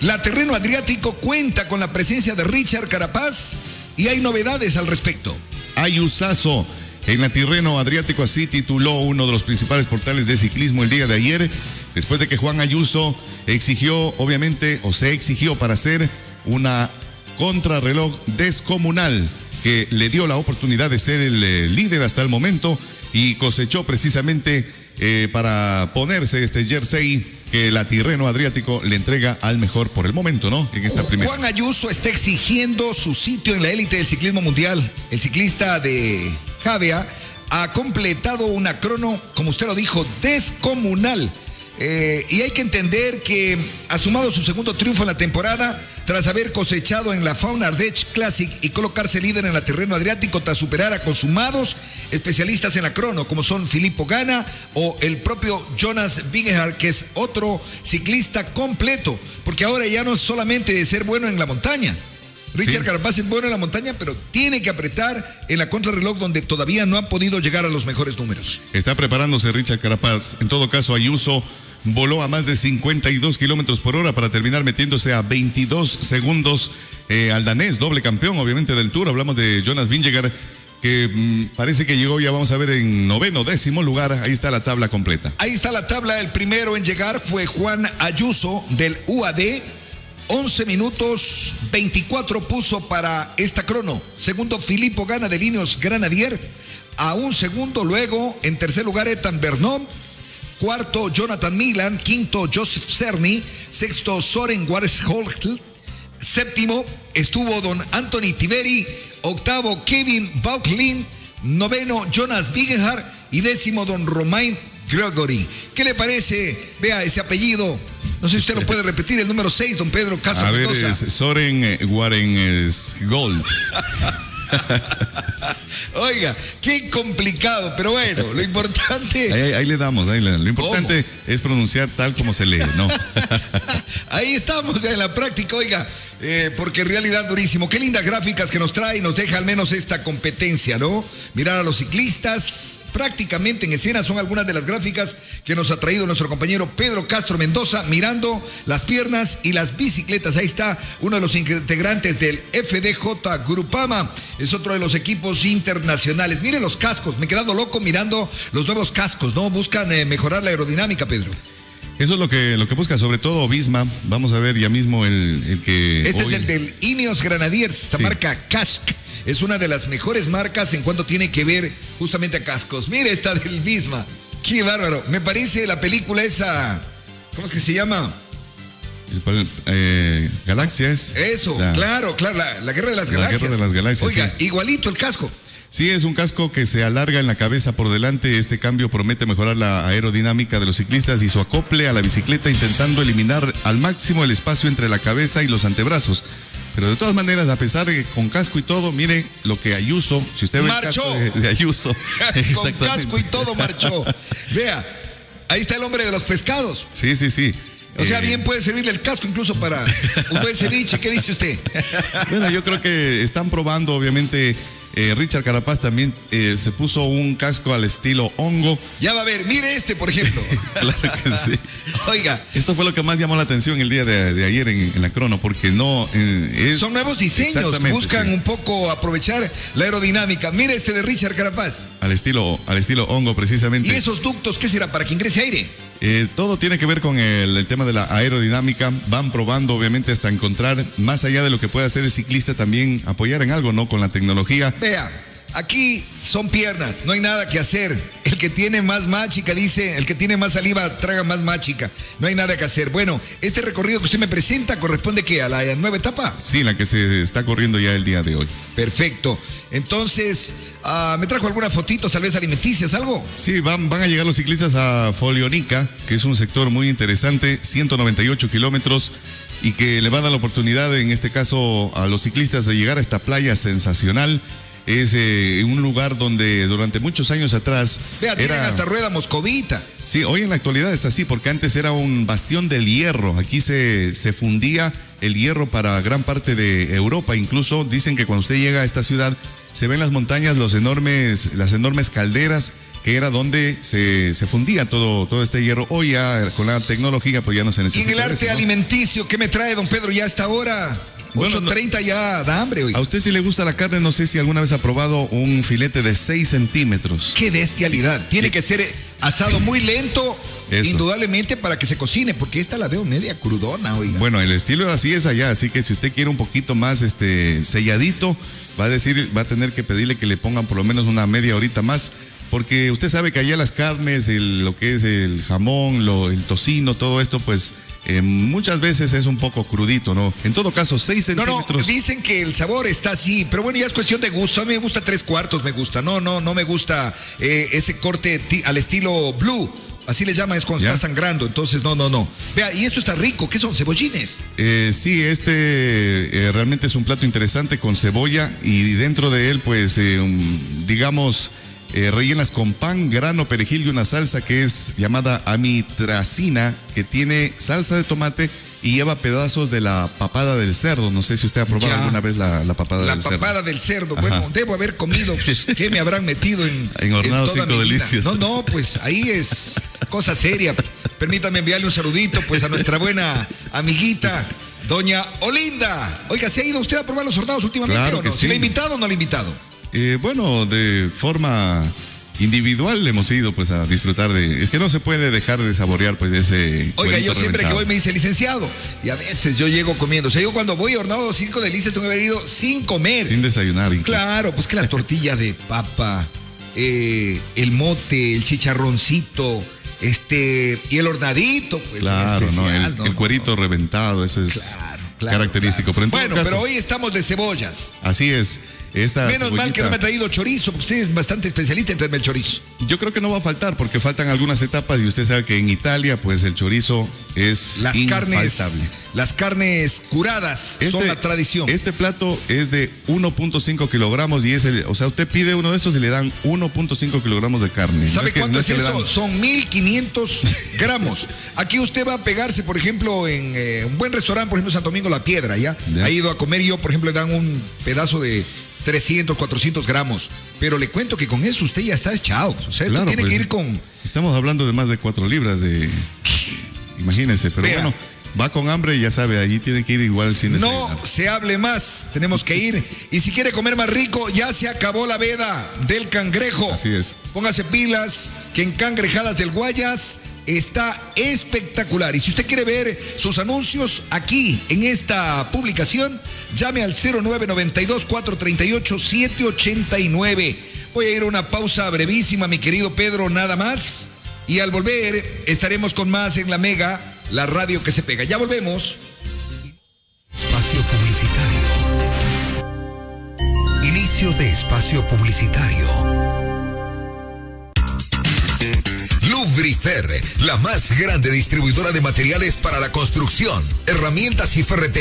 La Terreno Adriático cuenta con la presencia de Richard Carapaz y hay novedades al respecto. Ayusazo. En la Tirreno Adriático así tituló uno de los principales portales de ciclismo el día de ayer, después de que Juan Ayuso exigió, obviamente, o se exigió para hacer una contrarreloj descomunal que le dio la oportunidad de ser el eh, líder hasta el momento y cosechó precisamente eh, para ponerse este jersey que la Tirreno Adriático le entrega al mejor por el momento, ¿no? En esta primera. Juan Ayuso está exigiendo su sitio en la élite del ciclismo mundial. El ciclista de Javea ha completado una crono, como usted lo dijo, descomunal. Eh, y hay que entender que ha sumado su segundo triunfo en la temporada tras haber cosechado en la Fauna Ardech Classic y colocarse líder en la terreno adriático tras superar a consumados especialistas en la crono, como son Filippo Gana o el propio Jonas Vingegaard, que es otro ciclista completo, porque ahora ya no es solamente de ser bueno en la montaña. Richard Carapaz es bueno en la montaña, pero tiene que apretar en la contrarreloj donde todavía no ha podido llegar a los mejores números. Está preparándose Richard Carapaz. En todo caso, Ayuso voló a más de 52 kilómetros por hora para terminar metiéndose a 22 segundos eh, al danés, doble campeón, obviamente, del Tour. Hablamos de Jonas Vingegaard, que mm, parece que llegó, ya vamos a ver, en noveno, décimo lugar. Ahí está la tabla completa. Ahí está la tabla. El primero en llegar fue Juan Ayuso del UAD. 11 minutos 24 puso para esta crono. Segundo, Filippo Gana de Líneos Granadier. A un segundo, luego, en tercer lugar, Etan Bernón. Cuarto, Jonathan Milan. Quinto, Joseph Cerny. Sexto, Soren Warsholt. Séptimo, estuvo don Anthony Tiberi. Octavo, Kevin Bauklin. Noveno, Jonas Vingegaard. Y décimo, don Romain Gregory. ¿Qué le parece? Vea ese apellido. No sé si usted lo puede repetir, el número 6, don Pedro Castro A ver, Mendoza. es Soren eh, Waren es Gold. Oiga, qué complicado, pero bueno, lo importante. Ahí, ahí le damos, ahí le- lo importante es pronunciar tal como se lee, ¿no? Ahí estamos ya en la práctica, oiga, eh, porque en realidad durísimo. Qué lindas gráficas que nos trae y nos deja al menos esta competencia, ¿no? Mirar a los ciclistas prácticamente en escena son algunas de las gráficas que nos ha traído nuestro compañero Pedro Castro Mendoza, mirando las piernas y las bicicletas. Ahí está uno de los integrantes del FDJ Grupama, es otro de los equipos internacionales. Miren los cascos, me he quedado loco mirando los nuevos cascos, ¿no? Buscan eh, mejorar la aerodinámica, Pedro. Eso es lo que, lo que busca, sobre todo Bisma. Vamos a ver ya mismo el, el que. Este hoy- es el del Ineos Grenadiers, esta Sí. marca Kask. Es una de las mejores marcas en cuanto tiene que ver justamente a cascos. Mire esta del Bisma. Qué bárbaro. Me parece la película esa. ¿Cómo es que se llama? el- eh, Galaxias. Eso, La- claro, claro, la, la Guerra de las La Guerra Galaxias. de las Galaxias, Oiga, sí. igualito el casco. Sí, es un casco que se alarga en la cabeza por delante. Este cambio promete mejorar la aerodinámica de los ciclistas y su acople a la bicicleta, intentando eliminar al máximo el espacio entre la cabeza y los antebrazos. Pero de todas maneras, a pesar de que con casco y todo, mire lo que Ayuso, si usted ve el casco de, de Ayuso, Con casco y todo marchó. Vea, ahí está el hombre de los pescados. Sí, sí, sí. O sea, Eh, bien puede servirle el casco incluso para un buen ceviche. ¿Qué dice usted? Bueno, yo creo que están probando, obviamente. eh, Richard Carapaz también eh, se puso un casco al estilo hongo. Ya va a ver, mire este, por ejemplo. Claro que sí. Oiga, Esto fue lo que más llamó la atención el día de, de ayer en, en la crono, porque no eh, es. Son nuevos diseños, buscan sí. un poco aprovechar la aerodinámica. Mire este de Richard Carapaz. Al estilo, al estilo hongo, precisamente. ¿Y esos ductos qué será? ¿Para que ingrese aire? Eh, todo tiene que ver con el, el tema de la aerodinámica. Van probando, obviamente, hasta encontrar, más allá de lo que puede hacer el ciclista, también apoyar en algo, ¿no? Con la tecnología. Vea, aquí son piernas, no hay nada que hacer. El que tiene más máchica dice, el que tiene más saliva traga más máchica. No hay nada que hacer. Bueno, este recorrido que usted me presenta corresponde que a la nueva etapa. Sí, la que se está corriendo ya el día de hoy. Perfecto. Entonces, ah, me trajo algunas fotitos, tal vez alimenticias, algo. Sí, van, van a llegar los ciclistas a Folionica, que es un sector muy interesante, 198 kilómetros, y que le va a dar la oportunidad, en este caso, a los ciclistas de llegar a esta playa sensacional. Es eh, un lugar donde durante muchos años atrás. Vea, tienen hasta rueda moscovita. Sí, hoy en la actualidad está así, porque antes era un bastión del hierro. Aquí se, se fundía el hierro para gran parte de Europa. Incluso dicen que cuando usted llega a esta ciudad, se ven las montañas, los enormes, las enormes calderas que era donde se, se fundía todo, todo este hierro. Hoy ya con la tecnología pues ya no se Y necesita. en el arte eso, ¿no? alimenticio, ¿qué me trae, don Pedro, ya a esta hora? Bueno, 8.30 ya da hambre hoy. A usted si le gusta la carne, no sé si alguna vez ha probado un filete de 6 centímetros. Qué bestialidad. Tiene que ser asado muy lento, Eso. indudablemente, para que se cocine, porque esta la veo media crudona, oiga. Bueno, el estilo así es allá, así que si usted quiere un poquito más este selladito, va a decir, va a tener que pedirle que le pongan por lo menos una media horita más, porque usted sabe que allá las carnes, el- lo que es el jamón, lo- el tocino, todo esto, pues eh, muchas veces es un poco crudito, ¿no? En todo caso, 6 No, no, centímetros. dicen que el sabor está así, pero bueno, ya es cuestión de gusto. A mí me gusta tres cuartos, me gusta. No, no, no me gusta eh, ese corte al estilo blue. Así le llaman, es cuando Ya. está sangrando. Entonces, no, no, no. Vea, y esto está rico. ¿Qué son? Cebollines. Eh, sí, este eh, realmente es un plato interesante con cebolla y dentro de él, pues, eh, digamos, eh, rellenas con pan, grano, perejil y una salsa que es llamada amitracina, que tiene salsa de tomate y lleva pedazos de la papada del cerdo. No sé si usted ha probado Ya. alguna vez la, la papada La del cerdo. papada del cerdo. Bueno, debo haber comido. pues, ¿Qué me habrán metido en. En Hornado toda Cinco? Delicias. No, no, pues ahí es cosa seria. Permítame enviarle un saludito, pues, a nuestra buena amiguita. Doña Olinda. Oiga, ¿se ha ido usted a probar los hornados últimamente Claro o que no? sí. ¿Se le ha invitado o no le ha invitado? Eh, bueno, de forma individual hemos ido pues a disfrutar de... Es que no se puede dejar de saborear pues ese... Oiga, yo siempre que voy me dice licenciado. Y a veces yo llego comiendo. O sea, yo cuando voy a Hornado Cinco Delicias tengo que haber ido sin comer. Sin desayunar. incluso. Claro, pues que la tortilla de papa, eh, el mote, el chicharroncito, este, y el hornadito, pues Claro, especial, El, ¿no? el No, cuerito reventado, eso es Claro, claro, característico. Pero en bueno, caso, pero hoy estamos de cebollas. así es. Esta Menos mal que no me ha traído chorizo, porque usted es bastante especialista en traerme el chorizo. Yo creo que no va a faltar porque faltan algunas etapas y usted sabe que en Italia pues el chorizo es Las carnes, infaltable. las carnes curadas son la tradición. Este plato es de 1.5 kilogramos y es el, o sea, usted pide uno de estos y le dan 1.5 kilogramos de carne. No ¿Sabe que- cuánto no es eso? Son 1500 gramos. Aquí usted va a pegarse, por ejemplo, en eh, un buen restaurante, por ejemplo, Santo Domingo La Piedra, ¿ya? Ya. Ha ido a comer y yo, por ejemplo, le dan un pedazo de 300, 400 gramos. Pero le cuento que con eso usted ya está echado. O sea, Claro, tiene pues, que ir con... Estamos hablando de más de 4 libras de... Imagínense, pero Vea. bueno, va con hambre y ya sabe, allí tiene que ir igual sin No se hable más, tenemos que ir. Y si quiere comer más rico, ya se acabó la veda del cangrejo. Así es. Póngase pilas, que en Cangrejadas del Guayas está espectacular. Y si usted quiere ver sus anuncios aquí en esta publicación, llame al 0992-438-789. Voy a ir a una pausa brevísima, mi querido Pedro, nada más. Y al volver estaremos con más en la Mega, la radio que se pega. Ya volvemos. Espacio publicitario. Inicio de espacio publicitario. Lubrifer, la más grande distribuidora de materiales para la construcción, herramientas y ferretería.